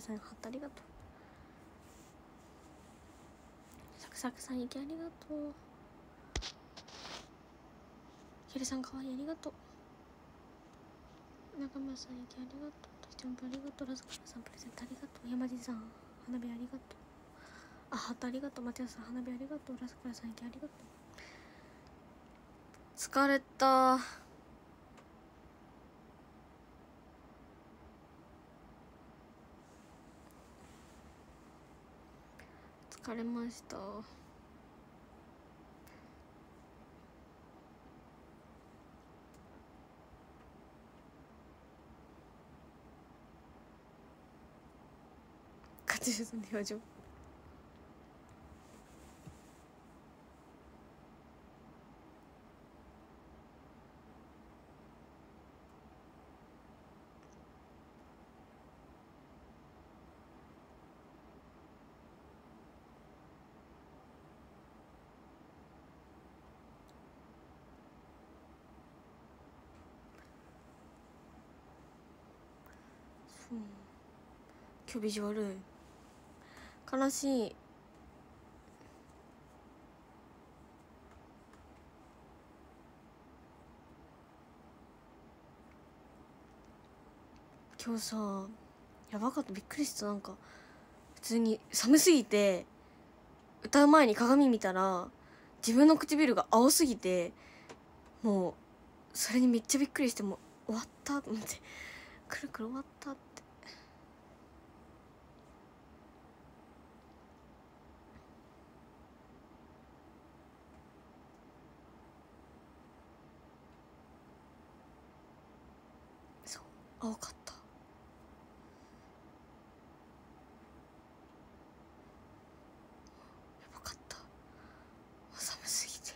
レさんハットありがとう。サクサクさん息ありがとう。ヒルさんかわいいありがとう。中村さん息ありがとう。としてもありがとう。ラズカラさんプレゼントありがとう。山地さん花火ありがとう。あハットありがとう。マティアさん花火ありがとう。ラズカラさん息ありがとう。疲れた。疲れました。カチューさんの表情。そう今日ビジュアル悲しい今日さやばかった。びっくりした。なんか普通に寒すぎて歌う前に鏡見たら自分の唇が青すぎてもうそれにめっちゃびっくりしてもう終わった。と思って。くるくる終わった。ってそう青かった。やばかった。寒すぎて。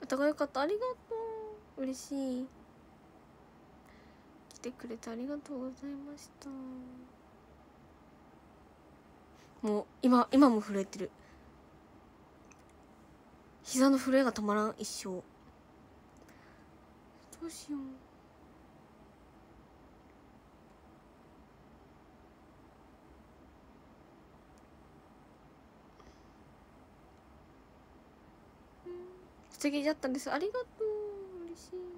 歌が良かった。ありがとう。嬉しい。てくれてありがとうございました。もう今今も震えてる。膝の震えが止まらん一生。どうしよう。素敵だったんです。ありがとう。嬉しい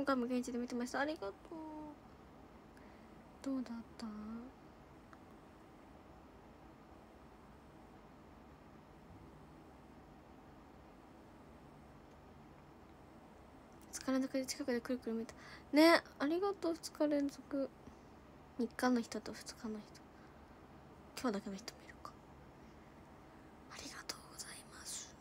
今回も現地で見てました。ありがとう。どうだった？2日連続で近くでくるくる見た。ねありがとう。2日連続3日の人と2日の人。今日だけの人もいるかありがとうございます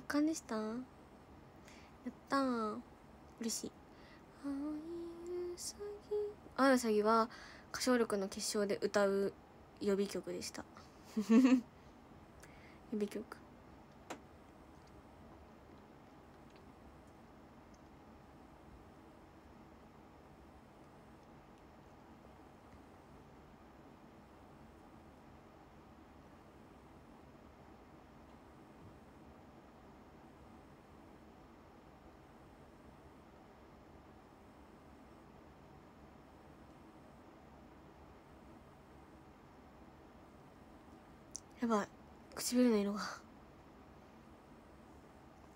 圧巻でした？やったー。嬉しい。青いうさぎ青いうさぎは歌唱力の決勝で歌う予備曲でした。予備曲。ばい唇の色が。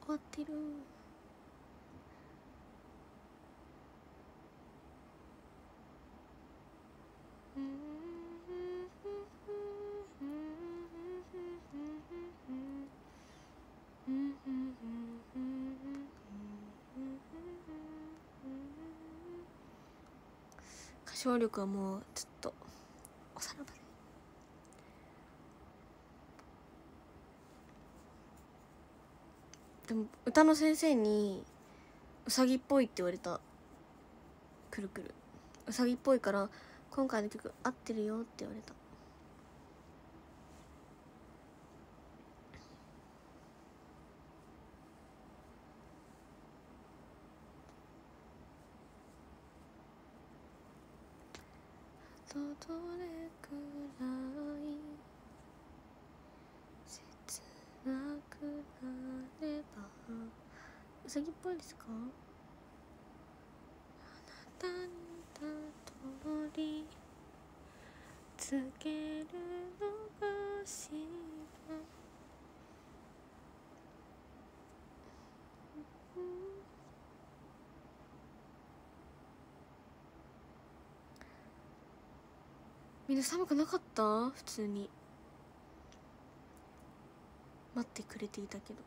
終わってる。歌唱力はもうちょっとおさらばででも歌の先生にうさぎっぽいって言われた。くるくる。うさぎっぽいから今回の曲合ってるよって言われた。とどれくらい切なくなればうさぎっぽいですか？あなたにた通りつけるのが幸みん。な寒くなかった？普通に。待ってくれていたけど。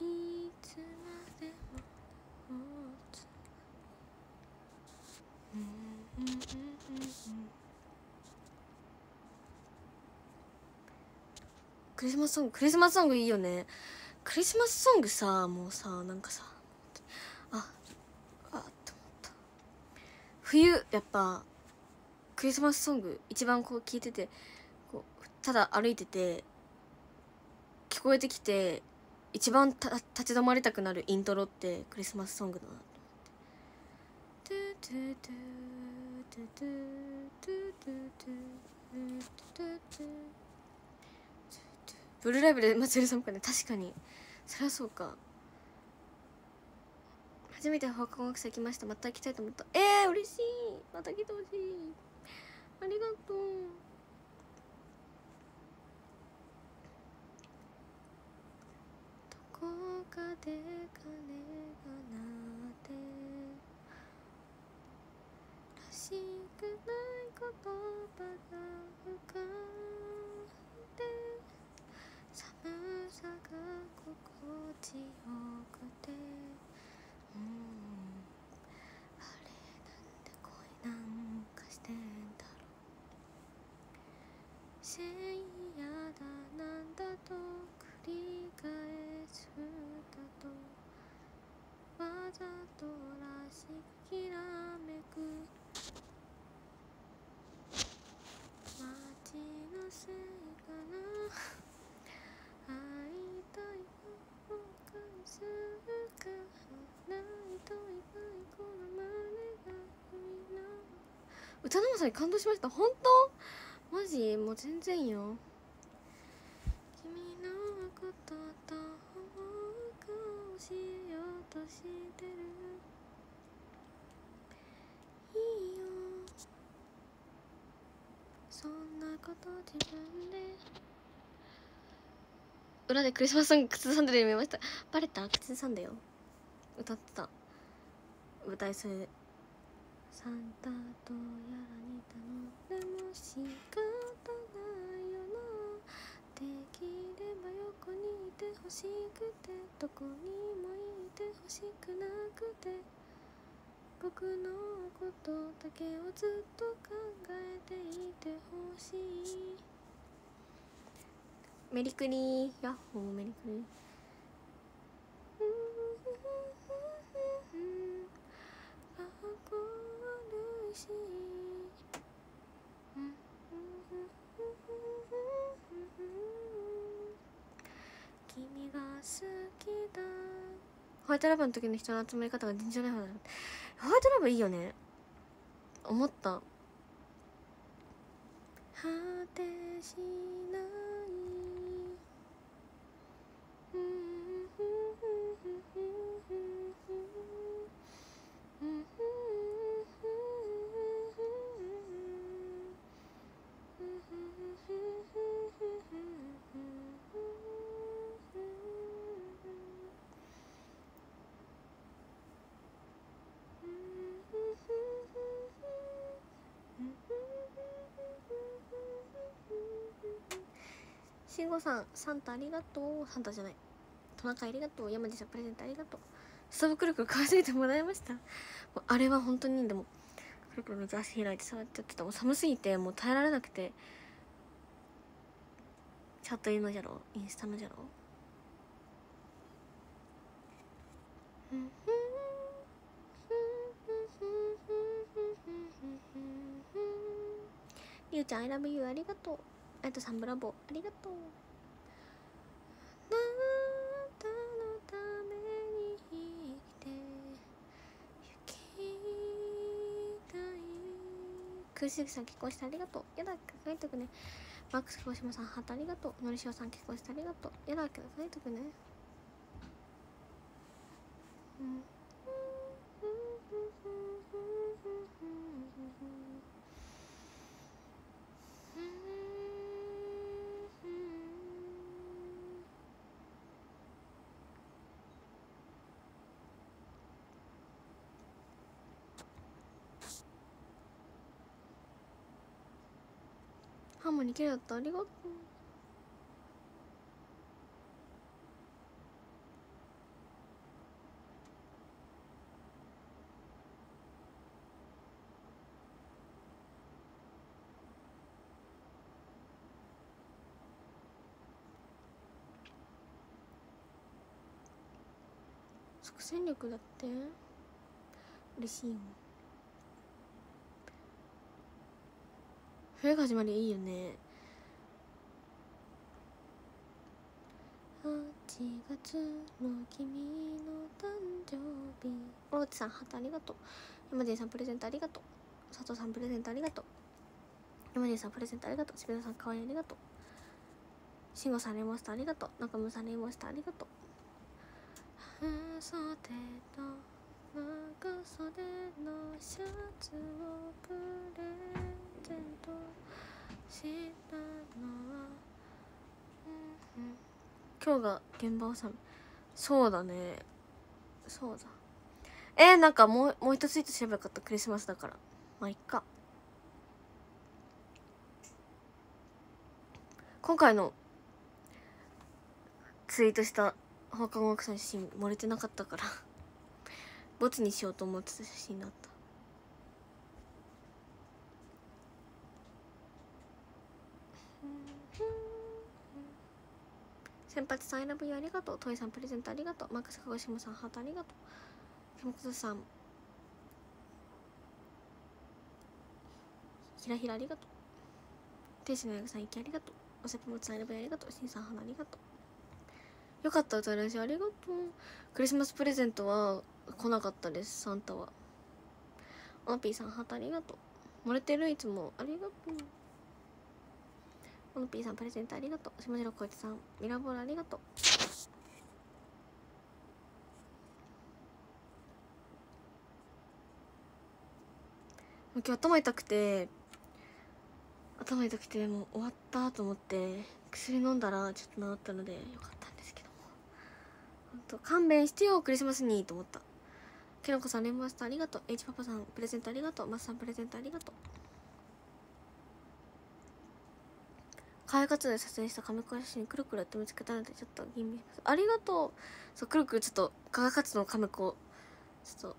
いつまでもうんうんうんうんうん。クリスマスソングクリスマスソングいいよね。クリスマスソングさもうさなんかさ。ああって思った。冬やっぱクリスマスソング一番こう聞いててただ歩いてて聞こえてきて一番立ち止まりたくなるイントロってクリスマスソングだなと思って。ブルーライブで松浦さんかね確かに。そりゃそうか。初めて放課後学生来ました。また来たいと思った。えー、嬉しい。また来てほしい。ありがととらしきらめく。街のせいかな。会いたいも返すかないといないこの胸がみんな。歌のまさに感動しました。本当？マジもう全然よ。君のことと思う顔しようとしてるいいよそんなこと自分で裏でクリスマスソング口ずさんでるの見ました。バレた？口ずさんだよ。歌ってた。舞台それサンタとやらに頼んでも仕方ないよな。できれば横にいてほしくてどこにもいてほしくなくて。僕のことだけをずっと考えていてほしい。メリクリヤッホーメリクリ君が好きだホワイトラブの時の人の集まり方が尋常ない。方だホワイトラブいいよね。思った。果てししんごさんサンタありがとう。サンタじゃない。トナカイありがとう。山地さんプレゼントありがとう。スタクルク買わせてもらいました。あれは本当にでもくるくるの雑誌開いて触っちゃってたもう寒すぎてもう耐えられなくて。チャットインのじゃろ？インスタのじゃろ？うんりゅうちゃん「I love you」ありがとうあとさんブラボありがとう。あなたのために生きてゆきたい。くしさん結婚してありがとう。やだ書いとくね。マックス鹿児島さんハートありがとう。のりしおさん結婚してありがとう。やだけど書いとくね。うん。ハーモニー綺麗だったありがとう。即戦力だって嬉しいよ冬が始まりいいよね8月の君の誕生日。オロチさんハートありがとう。山地さんプレゼントありがとう。佐藤さんプレゼントありがとう。山地さんプレゼントありがとう。渋谷さんかわいいありがとう。慎吾さんレモンスターありがとう。中村さんレモンスターありがとう。半袖と長袖のシャツをプレゼントしたのは、うんうん、今日が現場納め。そうだね。そうだ。えー、なんかもうもう一ツイートすればよかったクリスマスだから。まあいっか。今回のツイートした放課後学さんの写真漏れてなかったから。ボツにしようと思ってた写真だった。先発さん選ぶよありがとう。トイさんプレゼントありがとう。マックス鹿児島さんハートありがとう。ケモクさん。ひらひらありがとう。天使のやぐさんいきありがとう。おせっぽもつさん選ぶよありがとう。しんさん花ありがとう。よかった歌いらしありがとう。クリスマスプレゼントは来なかったです。サンタは。オノピーさんハートありがとう。漏れてるいつも。ありがとう。オノピーさんプレゼントありがとう。下白こいつさんミラボールありがとう。今日頭痛くて頭痛くてもう終わったと思って薬飲んだらちょっと治ったのでよかったんですけども。ほんと勘弁してよクリスマスにと思った。きのこさんレンマスターありがとう。H パパさんプレゼントありがとう。マスさんプレゼントありがとう。開発で撮影した亀子写真くるくるって見つけたのでちょっと吟味します。ありがとう。そうくるくるちょっと科学活動の亀子ちょっと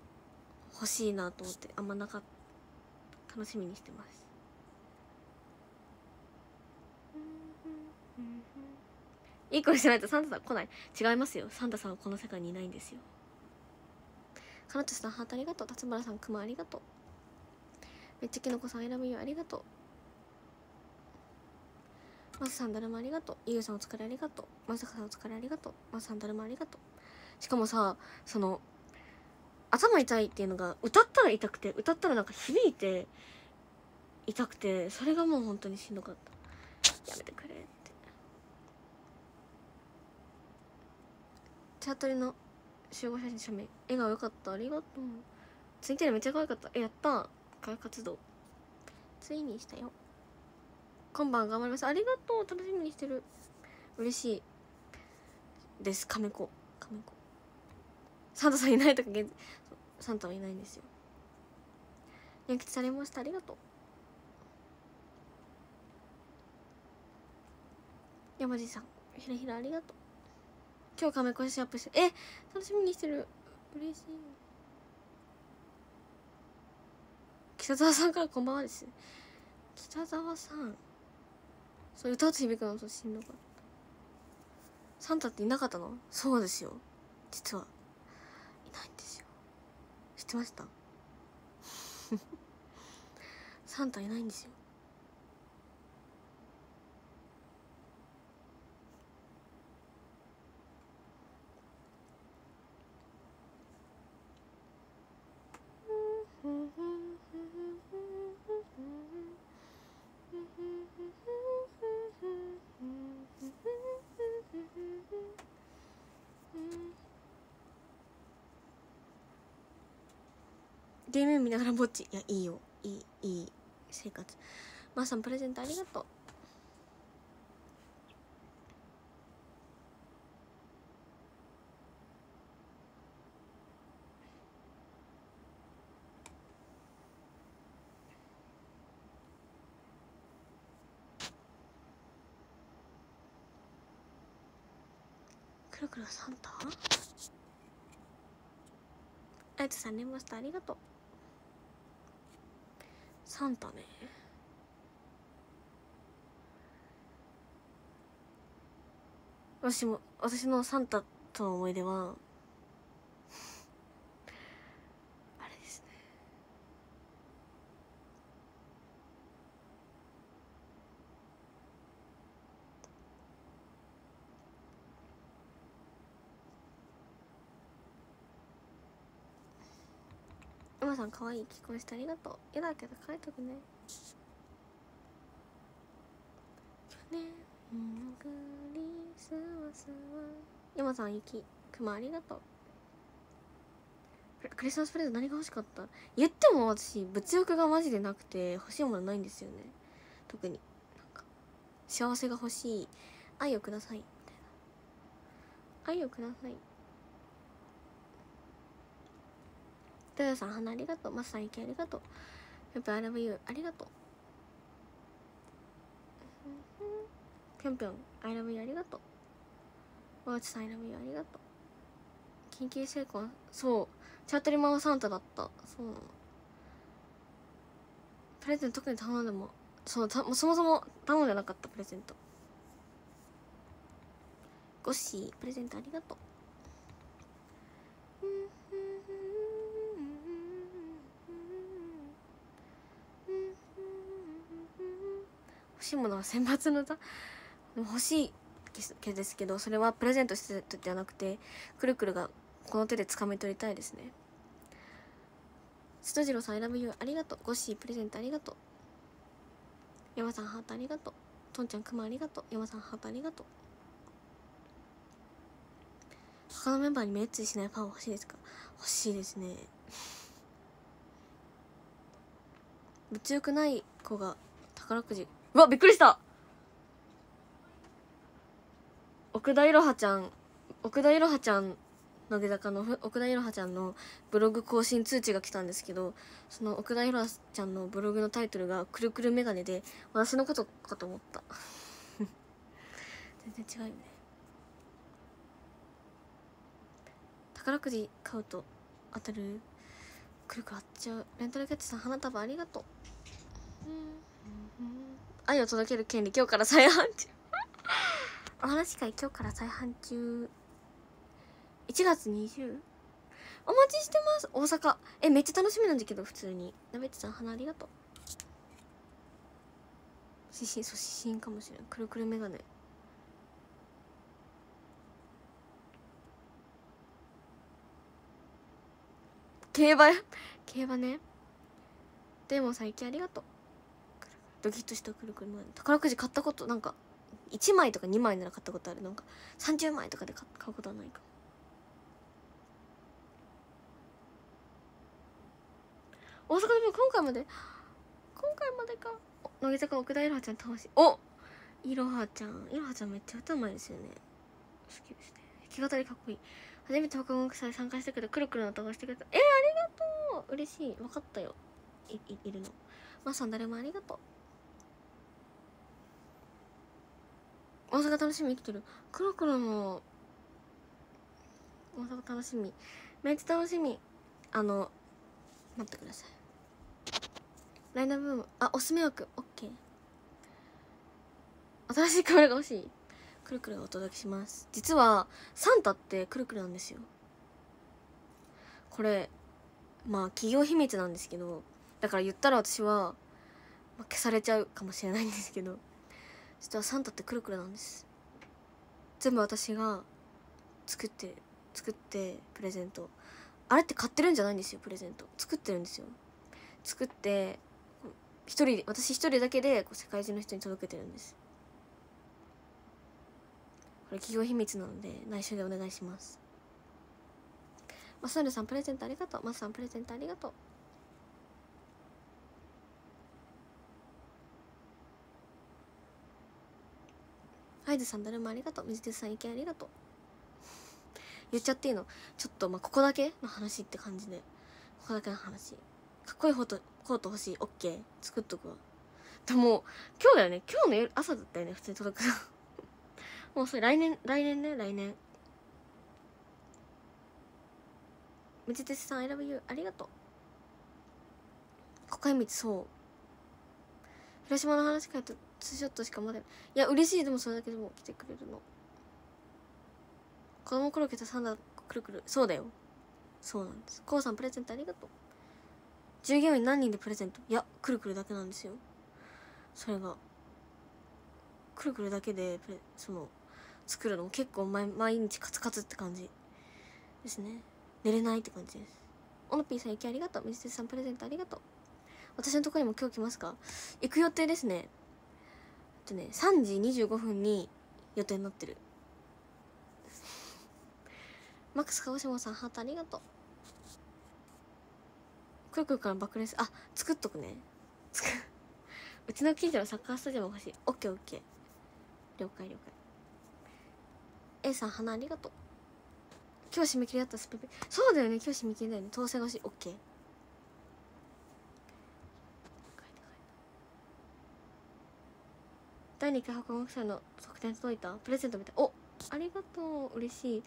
欲しいなと思ってあんまなかった。楽しみにしてます。いい子にしないとサンタさん来ない。違いますよ。サンタさんはこの世界にいないんですよ。かなとさんハートありがとう。辰村さんくまありがとう。めっちゃきのこさん選ぶよありがとう。まささんだるまありがとう。ゆうさんお疲れありがとう。まさかさんお疲れありがとう。まささんだるまありがとう。しかもさその頭痛いっていうのが歌ったら痛くて歌ったらなんか響いて痛くてそれがもう本当にしんどかった。やめてくれって。チャートリの集合写真写メ。笑顔よかった。ありがとう。ツイッターめっちゃ可愛かった。えやった。科学活動。ついにしたよ。今晩頑張ります。ありがとう。楽しみにしてる。嬉しいです。亀子亀子サンタさんいないとかサンタはいないんですよ。焼きされました。ありがとう。山地さん。ひらひらありがとう。今日亀子写真アップして。え楽しみにしてる。嬉しい。北沢さんからこんばんはです。北沢さん。そう歌って響くのそうしんどかった。サンタっていなかったの？そうですよ。実は。いないんですよ。知ってました？サンタいないんですよゲーム見ながらぼっちいやいいよ。いいいい生活。まー、さんプレゼントありがとう。くるくるサンタ？あやつさん連マスターありがとう。サンタね。私も私のサンタとの思い出はあれですね馬さん可愛い聞こえしてありがとう。嫌だけど書いとくね。去年クリスマスは。山さん雪くまありがとう。クリスマスプレゼント何が欲しかった？言っても私物欲がマジでなくて欲しいものないんですよね。特に。幸せが欲しい。愛をください。みたいな愛をください。トヨさん花ありがとう。マスさん雪ありがとう。やっぱ I love you ありがとう。ぴょん。ぴょん I love you ありがとう。ワーチさん I love you ありがとう。緊急成婚そう。チャートリマンはサンタだった。そう。なのプレゼント特に頼んでもそうたそもそも頼んでなかったプレゼント。ゴッシープレゼントありがとう。欲しいものは選抜の歌欲しいけですけどそれはプレゼントしてたではなくてくるくるがこの手で掴み取りたいですね。ストジロさん選ぶよありがとう。ゴッシープレゼントありがとう。山さんハートありがとう。とんちゃんくまありがとう。山さんハートありがとう。他のメンバーに目移りしないファン欲しいですか？欲しいですね。物欲ない子が宝くじわびっくりした。奥田いろはちゃん奥田いろはちゃん乃木坂の奥田いろはちゃんのブログ更新通知が来たんですけどその奥田いろはちゃんのブログのタイトルが「くるくるメガネ」で私のことかと思った。全然違うよね。宝くじ買うと当たる。くるくるあっちゃう。レンタルキャッチさん花束ありがとう。うんうん。愛を届ける権利今日から再販中。お話会今日から再販中。1月 20? お待ちしてます。大阪。えめっちゃ楽しみなんだけど普通に。なべちさん花ありがとう。指針そう指針かもしれん。くるくるメガネ。競馬競馬ね。でも最近ありがとう。ドキッとしたくるくるメガネ宝くじ買ったことなんか1枚とか2枚なら買ったことある。なんか30枚とかで買うことはないか。大阪でも今回まで今回までか。乃木坂奥田いろはちゃん楽しいおいろはちゃん。いろはちゃんめっちゃ歌うまいですよね。好きですね弾き語りかっこいい。初めて他の祭参加してくれた。くるくるの歌がしてくれた。えー、ありがとう！嬉しい。分かったよ。いいいるの。まあさん誰もありがとう。大阪楽しみ生きてる。くるくるも大阪楽しみ。めっちゃ楽しみ。あの待ってください。ライナブーム。あおすすめ枠。オッケー。新しいカメラが欲しい。くるくるお届けします。実はサンタってくるくるなんですよ。これまあ企業秘密なんですけどだから言ったら私は、まあ、消されちゃうかもしれないんですけど。実はサンタってくるくるなんです。全部私が作って作ってプレゼント。あれって買ってるんじゃないんですよプレゼント。作ってるんですよ。作って一人私一人だけでこう世界中の人に届けてるんです。これ企業秘密なので内緒でお願いします。マサルさんプレゼントありがとう。マスさんプレゼントありがとう。ハイズさんだるまありがとう。水鉄さん意見ありがとう。言っちゃっていいの？ちょっとまあここだけの話って感じで。ここだけの話。かっこいいコートコート欲しい。オッケー。作っとくわ。でも今日だよね。今日の夜朝だったよね。普通に届くの。もうそれ来年来年ね。来年。水鉄さん I love you ありがとう。国会道そう。広島の話書いてツーショットしかまだいや嬉しい。でもそれだけでも来てくれるの。子供コロッケとサンダーくるくる。そうだよ。そうなんです。こうさんプレゼントありがとう。従業員何人でプレゼント？いやくるくるだけなんですよ。それがくるくるだけでその作るのも結構毎毎日カツカツって感じ。ですね。寝れないって感じです。オノピーさん行きありがとう。水鉄さんプレゼントありがとう。私のところにも今日来ますか？行く予定ですね。とね3時25分に予定になってる。マックス鹿児島さんハートありがとう。くるくるから爆裂。あ作っとくね。つくうちの近所のサッカースタジアム欲しい。オッケーオッケー。了解了解。A さん花ありがとう。今日締め切りだったスペペそうだよね。今日締め切りだよね。当選欲しい。オッケー。第2回箱目標の側転届いた？プレゼントみたい。おありがとう。嬉しい。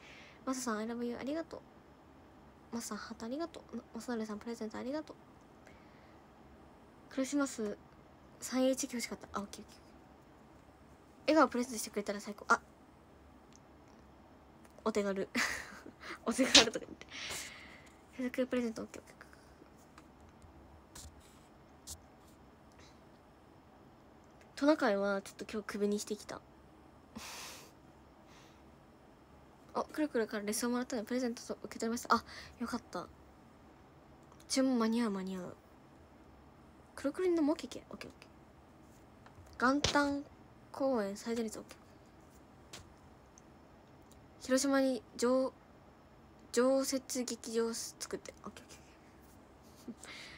マサさん I love you ありがとう。マサさんハートありがとう。マサナレさんプレゼントありがとう。クリスマス 3H 欲しかった。あオッケーオッケー。笑顔プレゼントしてくれたら最高。あお手軽。お手軽とか言って。手作りプレゼントオッケーオッケー。トナカイはちょっと今日クビにしてきた。あくるくるからレッスンをもらったのでプレゼントと受け取りました。あよかった。注文間に合う間に合う。くるくるにのもオッケーオッケーオッケー。元旦公演最前列オッケー。広島に常常設劇場作って。オッケーオッケー。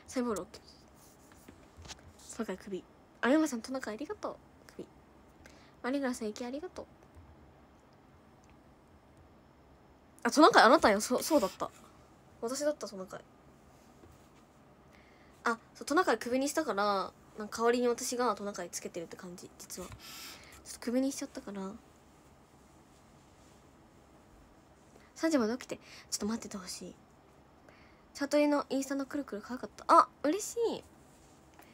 サイボールオッケー。そうか首あやまさんトナカイありがとう。首。マリグラさん行きありがとう。あトナカイあなたよ。そそうだった。私だったトナカイ。あそうトナカイ首にしたからなんか代わりに私がトナカイつけてるって感じ実は。ちょっと首にしちゃったから。3時まで起きて。ちょっと待っててほしい。チャトリのインスタのくるくる可愛かった。あ嬉しい。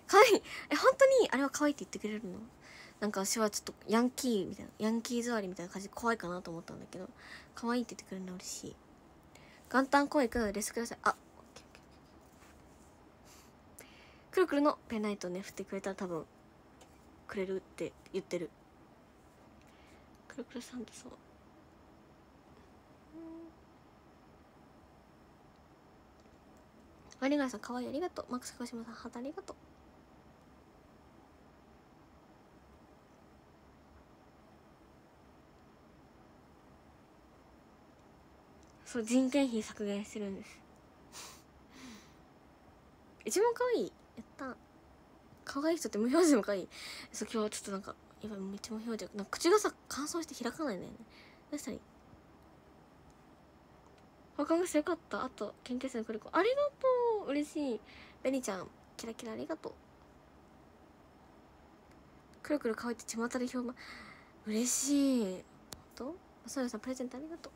可愛い。え本当にあれは可愛いって言ってくれるの？なんか私はちょっとヤンキーみたいなヤンキー座りみたいな感じで怖いかなと思ったんだけど可愛いって言ってくれるの嬉しい。元旦公演行くのでレスくださいあくるくるのペンライトね振ってくれたら多分くれるって言ってる。くるくるさんってそう。マリガラさんかわいいありがとう。マックス鹿島さんハートありがとう。そう人件費削減してるんです。一番可愛い。やった。可愛い人って無表情でも可愛い。そう今日はちょっとなんかやばいめっちゃ無表情。なんか口がさ乾燥して開かないんだよね。どうしたらいい？よかった？あと研究生のクリコありがとう。嬉しい。ベニちゃんキラキラありがとう。くるくる可愛いって巷で評判。嬉しい。ほんと？マサルさんプレゼントありがとう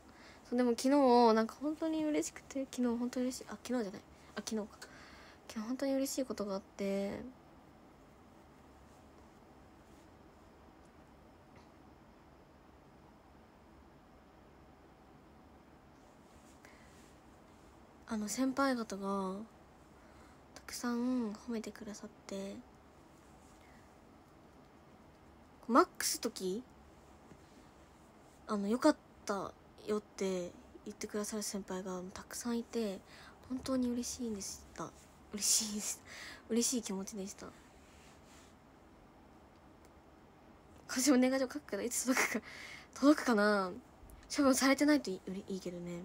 そうでも昨日なんか本当に嬉しくて昨日本当に嬉しいあ昨日じゃない。あ昨日か。昨日本当に嬉しいことがあって。あの先輩方がたくさん褒めてくださって。マックス時？あのよかった。よって言ってくださる先輩がたくさんいて本当に嬉しいんでした。嬉しいです。嬉しい気持ちでした。今年も年賀状書くけどいつ届くか届くかな。処分されてないといいいいけどね。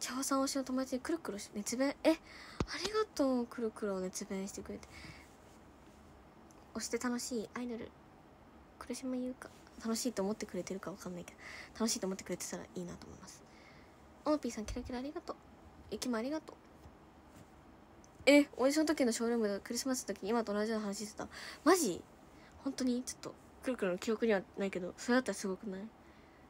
茶葉さん推しの友達にくるくる熱弁。えありがとう。くるくるを熱弁してくれて。押して楽しいアイドル。苦しみ優香。楽しいと思ってくれてるかわかんないけど楽しいと思ってくれてたらいいなと思います。オノピーさんキラキラありがとう。ゆきもありがとう。えオーディション時のショールームでクリスマスの時に今と同じような話してた。マジ？本当にちょっとくるくるの記憶にはないけどそれだったらすごくない？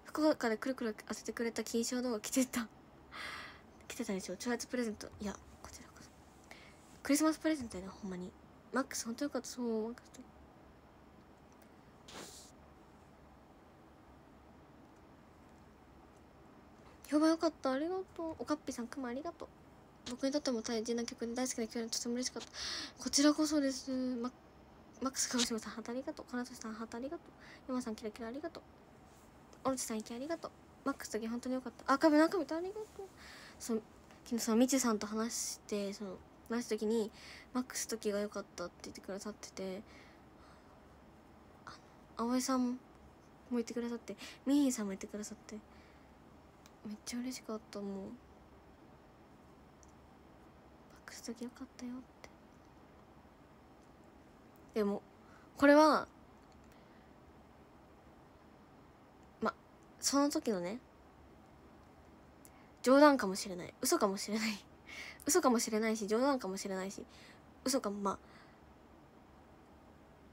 福岡でくるくる当ててくれた金賞動画来てた。来てたでしょ？超越プレゼント。いやこちらこそ。クリスマスプレゼントやなほんまに。マックス本当よかった。そうマックス評判よかった。ありがとう。おかっぴさんくまありがとう。僕にとっても大事な曲で大好きな曲でとても嬉しかった。こちらこそです。ママックス鹿児島さんハートありがとう。かなとしさんハートありがとう。山さんキラキラありがとう。オロチさん意見ありがとう。マックスだけ本当によかった。あかぶなんか見たありがとう。その昨日そのみちさんと話してその話した時にマックス時が良かったって言ってくださってて葵さんも言ってくださってミーヒーさんも言ってくださって。めっちゃ嬉しかったもうマックス時良かったよって。でもこれはまその時のね冗談かもしれない。嘘かもしれない。嘘かもしれないし冗談かもしれないし嘘かもまあ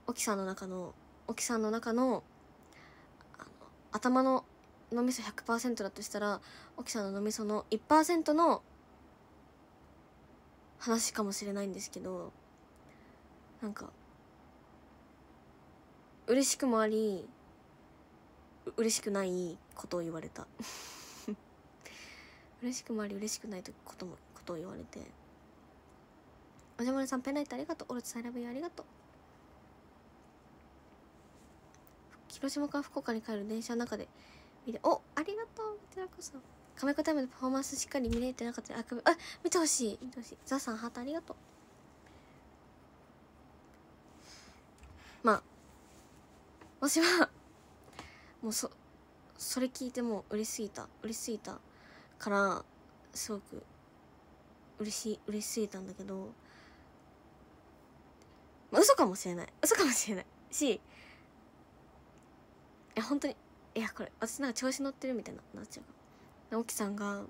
沖さんの中の沖さんの中の頭の脳みそ100%だとしたら沖さんの脳みその1%の話かもしれないんですけどなんか嬉しくもあり嬉しくないことを言われた。嬉しくもあり嬉しくないこともことを言われて。おじゃまるさんペンライトありがとう。オロチさんラブユーありがとう。広島から福岡に帰る電車の中で見ておありがとう。こちらこそ。カメコタイムでパフォーマンスしっかり見れてなかった。ああ見てほしい。見てほしい。ザさんハートありがとう。まあ私はもうそそれ聞いてもう嬉しすぎた。嬉しすぎたからすごく嬉しい嬉しすぎたんだけどまあ嘘かもしれない。嘘かもしれない。しいや本当にいやこれ私なんか調子乗ってるみたいななっちゃう直樹さんがなん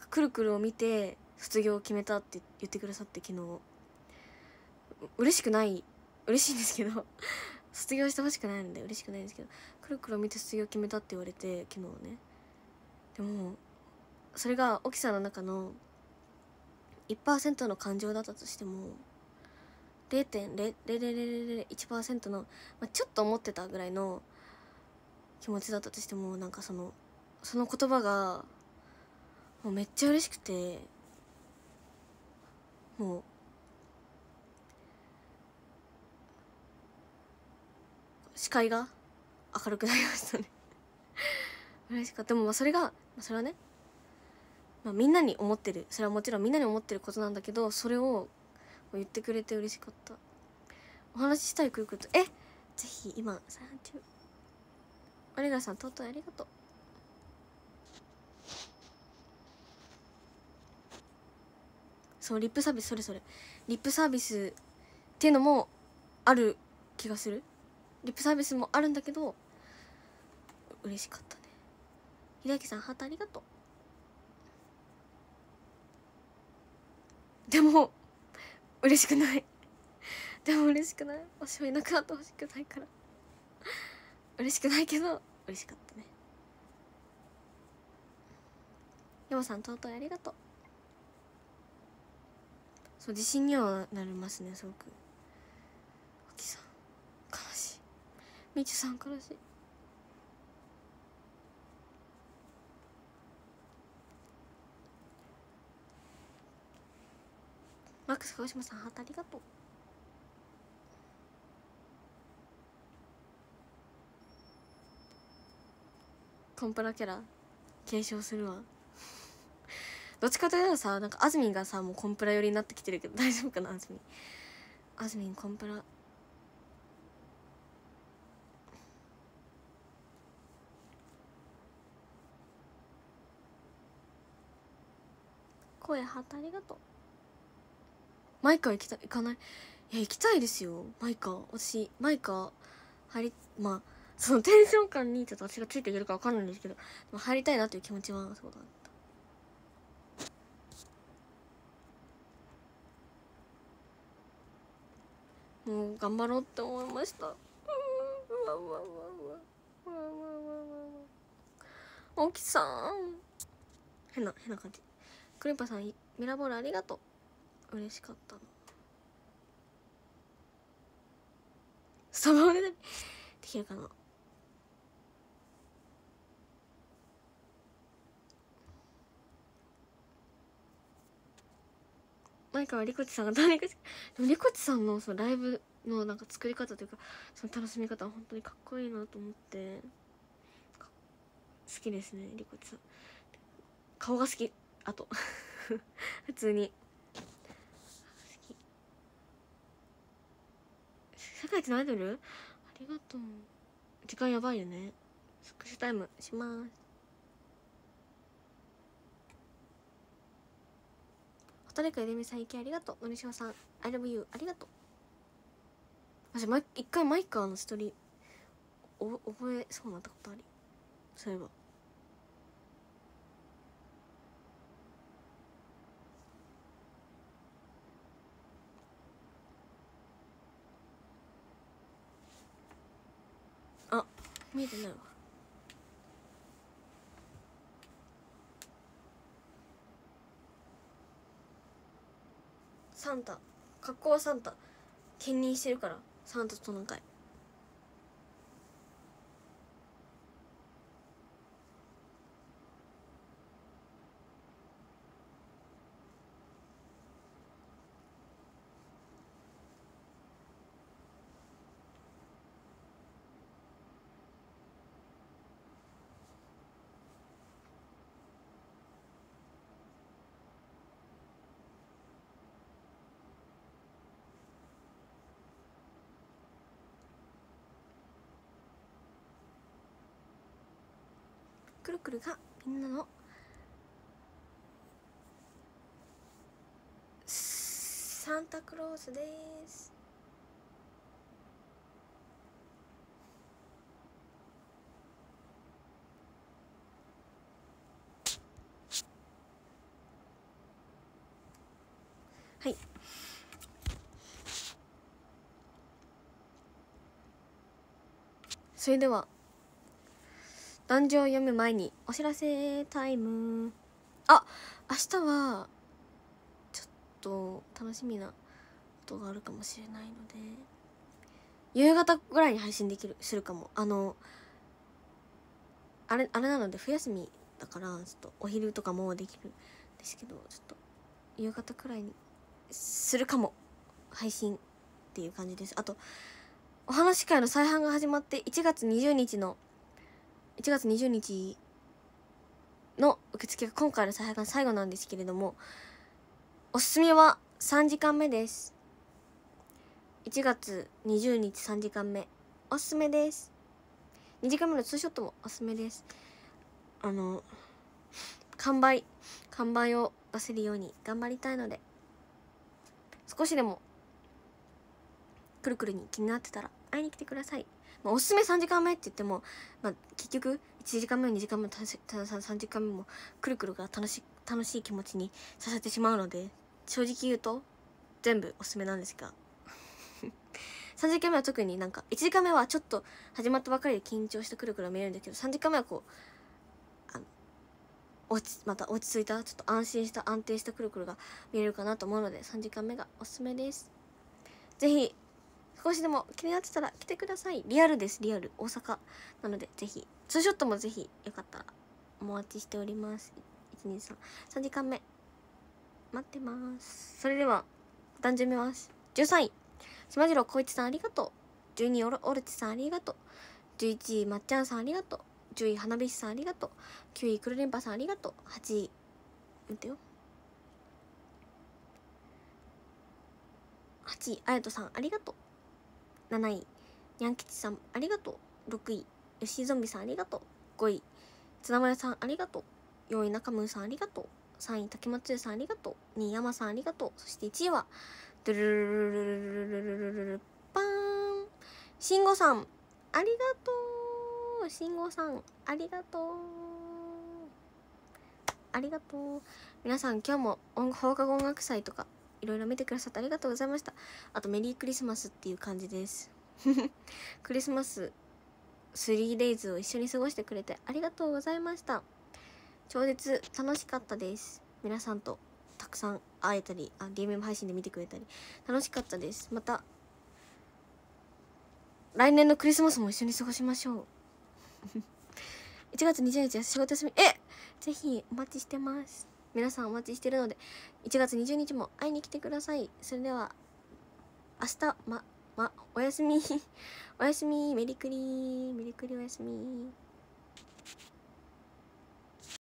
かくるくるを見て卒業を決めたって言ってくださって昨日。嬉しくない。嬉しいんですけど。卒業してほしくないので嬉しくないんですけど。くるくるを見て卒業決めたって言われて昨日ね。でもそれが沖さんの中の1%の感情だったとしても0.0001%の、まあ、ちょっと思ってたぐらいの気持ちだったとしてもなんかそのその言葉がもうめっちゃ嬉しくてもう視界が明るくなりましたね。嬉しかった。でもまあそれがそれはね、まあ、みんなに思ってる。それはもちろんみんなに思ってることなんだけどそれを言ってくれて嬉しかった。お話ししたいくるくるとえぜひ今再販中オレガさんとうとうありがとう。そうリップサービスそれそれ。リップサービスっていうのもある気がする。リップサービスもあるんだけど嬉しかったね。秀明さんハートありがとう。でも嬉しくない。でも嬉しくない。わしはいなくなってほしくないから。嬉しくないけど嬉しかったね。山さんとうとうありがとう。そう自信にはなりますねすごく。あきさん悲しい。みちさん悲しい。マックス鹿児島さんハートありがとう。コンプラキャラ継承するわ。どっちかというとさなんかあずみんがさもうコンプラ寄りになってきてるけど 大丈夫かなあずみんあずみんコンプラ。声ハートありがとう。マイカ行きた行かない？いや行きたいですよ。マイカ。私マイカ入りまあそのテンション感にちょっと私がついていけるか分かんないんですけどでも入りたいなという気持ちはそうだった。もう頑張ろうって思いました。うわうわうわうわうわうわうわ大木さん変な変な感じクリンパさんミラボールありがとう嬉しかったのスタバでできるかな前川リコチさんが誰かでもリコチさんのそのライブのなんか作り方というかその楽しみ方は本当にかっこいいなと思って好きですねリコチさん。顔が好き。あと。普通に。好き。世界一のアイドルありがとう。時間やばいよね。スクショタイムします。誰かゆでみさん意見ありがとう。のりしおさん I love you ありがとう。私一回マイカーのストーリーお覚えそうなったことあり。そういえば。あ見えてないわ。サンタ。格好はサンタ。兼任してるからサンタとトナがみんなの。サンタクロースです。はい。それでは。壇上を読む前にお知らせタイム。あ明日はちょっと楽しみなことがあるかもしれないので夕方ぐらいに配信できるするかも。あのあれあれなので冬休みだからちょっとお昼とかもできるんですけどちょっと夕方くらいにするかも。配信っていう感じです。あとお話会の再販が始まって1月20日の1月20日の受付が今回の再販最後なんですけれどもおすすめは3時間目です。1月20日3時間目おすすめです。2時間目のツーショットもおすすめです。あの完売完売を出せるように頑張りたいので少しでもくるくるに気になってたら会いに来てください。まあ、おすすめ3時間目って言っても、まあ、結局1時間目2時間目ただ3時間目もくるくるが楽し楽しい気持ちにさせてしまうので正直言うと全部おすすめなんですが。3時間目は特になんか1時間目はちょっと始まったばかりで緊張してくるくる見えるんですけど3時間目はこうあの落ちまた落ち着いたちょっと安心した安定したくるくるが見れるかなと思うので3時間目がおすすめです。ぜひ少しでも気になってたら来てください。リアルです。リアル。大阪なのでぜひ。ツーショットもぜひよかったらお待ちしております。1233時間目待ってます。それでは誕生日ます。13位島次郎光一さんありがとう。12位オルオルチさんありがとう。11位まっちゃんさんありがとう。10位花火師さんありがとう。9位くるりんぱさんありがとう。8位待ってよ。8位あやとさんありがとう。7位。にゃんきちさんありがとう。6位。よしゾンビさんありがとう。5位。津田丸さんありがとう。4位中村さんありがとう。3位竹松さんありがとう。2位山さんありがとう。そして1位はドゥルルルルルルルルルルパーン慎吾さんありがとう慎吾さんありがとうありがとう皆さん今日も放課後音楽祭とかいろいろ見てくださってありがとうございました。あとメリークリスマスっていう感じです。クリスマス 3days を一緒に過ごしてくれてありがとうございました。超絶楽しかったです。皆さんとたくさん会えたりあ DMM 配信で見てくれたり。楽しかったです。また来年のクリスマスも一緒に過ごしましょう。1月20日仕事休み。えぜひお待ちしてます。皆さんお待ちしてるので1月20日も会いに来てください。それでは明日ままおやすみ。おやすみ。メリクリメリクリおやすみ。